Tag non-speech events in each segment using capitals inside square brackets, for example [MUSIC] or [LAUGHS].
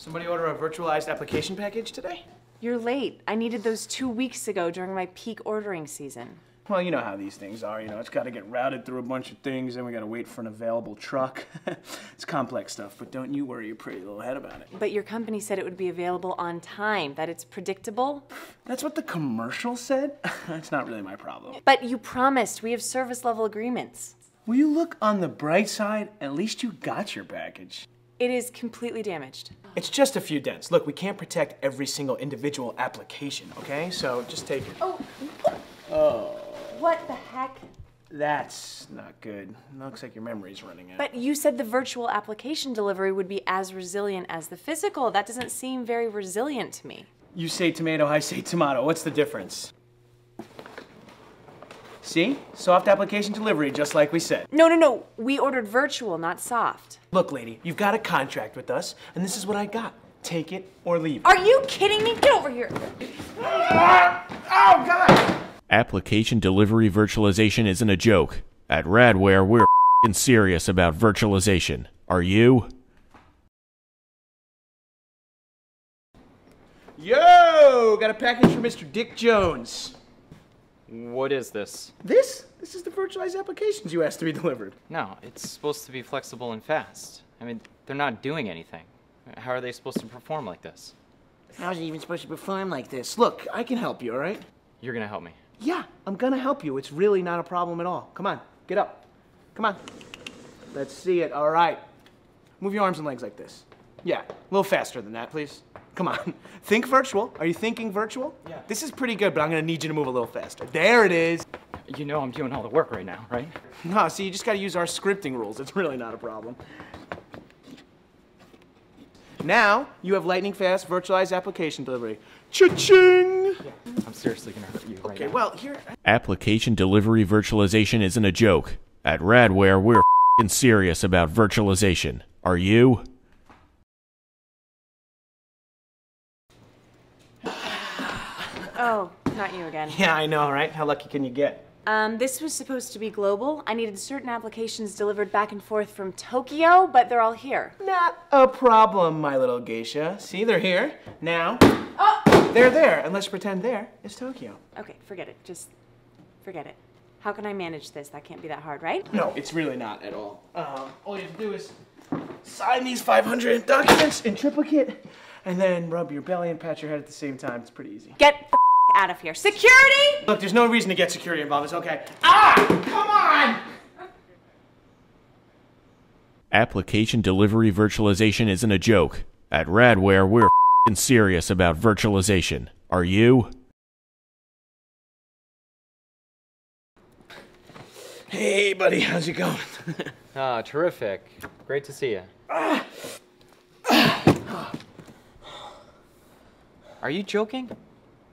Somebody order a virtualized application package today? You're late. I needed those two weeks ago during my peak ordering season. Well, you know how these things are. You know, it's got to get routed through a bunch of things, and we got to wait for an available truck. [LAUGHS] it's complex stuff, but don't you worry your pretty little head about it. But your company said it would be available on time, that it's predictable. That's what the commercial said. [LAUGHS] That's not really my problem. But you promised. We have service level agreements. Will you look on the bright side? At least you got your package. It is completely damaged. It's just a few dents. Look, we can't protect every single individual application, okay? So just take it. Oh. Oh. What the heck? That's not good. Looks like your memory's running out. But you said the virtual application delivery would be as resilient as the physical. That doesn't seem very resilient to me. You say tomato, I say tomato. What's the difference? See? Soft application delivery, just like we said. No, no, no. We ordered virtual, not soft. Look, lady, you've got a contract with us, and this is what I got. Take it or leave it. Are you kidding me? Get over here. Oh, God! Application delivery virtualization isn't a joke. At Radware, we're fing serious about virtualization. Are you? Yo! Got a package for Mr. Dick Jones. What is this? This? This is the virtualized applications you asked to be delivered. No, it's supposed to be flexible and fast. I mean, they're not doing anything. How are they supposed to perform like this? How's it even supposed to perform like this? Look, I can help you, all right? You're gonna help me. Yeah, I'm gonna help you. It's really not a problem at all. Come on, get up. Come on. Let's see it. All right. Move your arms and legs like this. Yeah, a little faster than that, please. Come on. [LAUGHS] Think virtual. Are you thinking virtual? Yeah. This is pretty good, but I'm gonna need you to move a little faster. There it is. You know I'm doing all the work right now, right? [LAUGHS] No, see, you just gotta use our scripting rules. It's really not a problem. Now, you have lightning fast virtualized application delivery. Cha-ching! I'm seriously gonna hurt you right Okay, now. well, here, Application delivery virtualization isn't a joke. At Radware, we're fing serious about virtualization. Are you? Oh, not you again. Yeah, I know, right? How lucky can you get? Um, this was supposed to be global. I needed certain applications delivered back and forth from Tokyo, but they're all here. Not a problem, my little geisha. See, they're here. Now, Oh! they're there. And let's pretend there is Tokyo. Okay, forget it. Just forget it. How can I manage this? That can't be that hard, right? No, it's really not at all. Um, all you have to do is sign these 500 documents in triplicate, and then rub your belly and pat your head at the same time. It's pretty easy. Get out of here. Security! Look, there's no reason to get security involved. It's okay. Ah! Come on! Application delivery virtualization isn't a joke. At Radware, we're fing serious about virtualization. Are you? Hey, buddy, how's it going? [LAUGHS] Ah, terrific. Great to see you. Are you joking?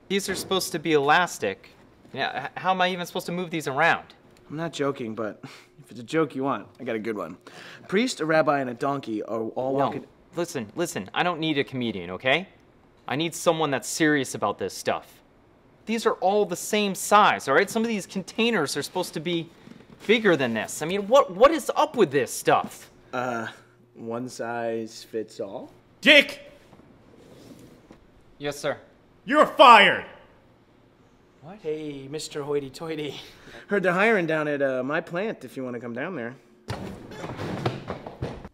These are supposed to be elastic. Yeah, how am I even supposed to move these around? I'm not joking, but [LAUGHS] if it's a joke you want, I got a good one. A priest, a rabbi, and a donkey are all No, walking. listen, listen. I don't need a comedian, okay? I need someone that's serious about this stuff. These are all the same size, all right? Some of these containers are supposed to be bigger than this. I mean, what what is up with this stuff? Uh, one size fits all. Dick, Yes, sir. You're fired. What? Hey, Mr. Hoity Toity. [LAUGHS] Heard they're hiring down at uh, my plant if you want to come down there.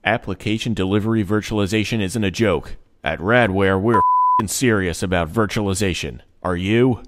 Application delivery virtualization isn't a joke. At Radware, we're fing serious about virtualization. Are you?